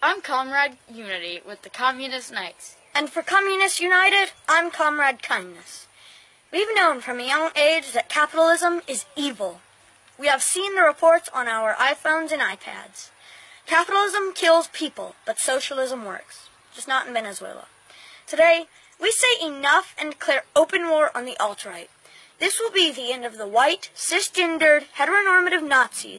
I'm Comrade Unity with the Communist Knights. And for Communists United, I'm Comrade Kindness. We've known from a young age that capitalism is evil. We have seen the reports on our iPhones and iPads. Capitalism kills people, but socialism works. Just not in Venezuela. Today, we say enough and declare open war on the alt-right. This will be the end of the white, cisgendered, heteronormative Nazis.